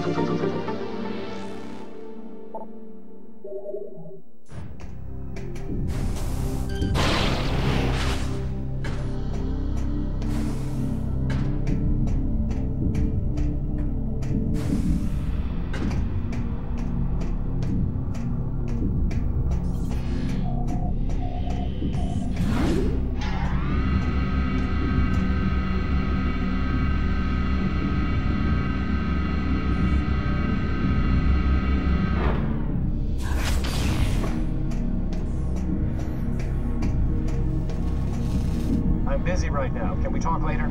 I'm right now. Can we talk later?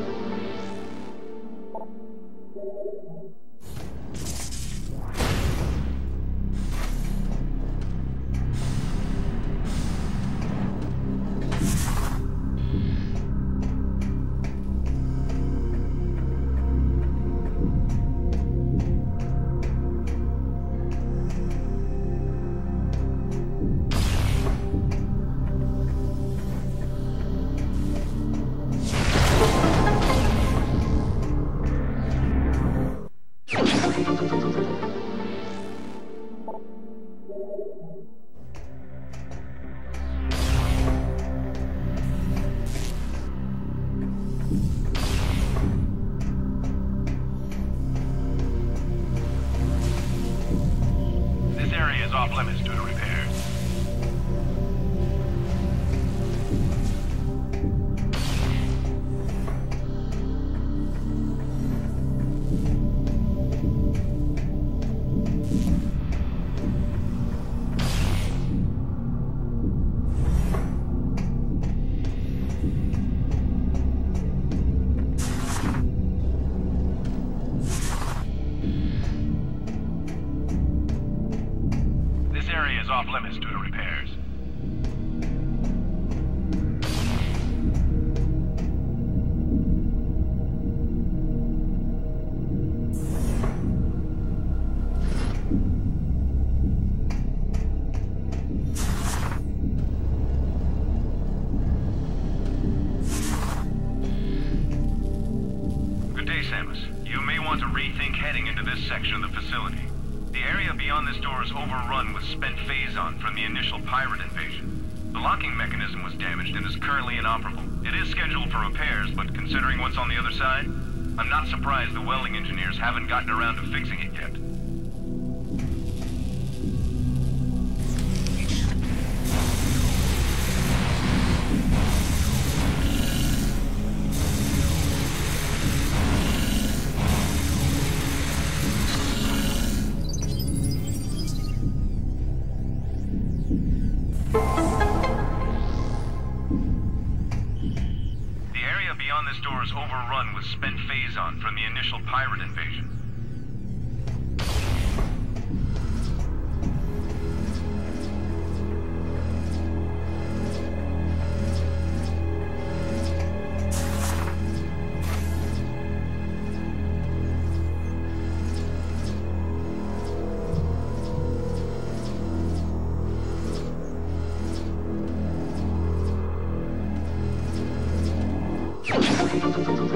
area is off limits due to repairs. Heading into this section of the facility. The area beyond this door is overrun with spent phazon from the initial pirate invasion. The locking mechanism was damaged and is currently inoperable. It is scheduled for repairs, but considering what's on the other side, I'm not surprised the welding engineers haven't gotten around to fixing it yet. Is overrun with spent phazon from the initial pirate invasion. そう。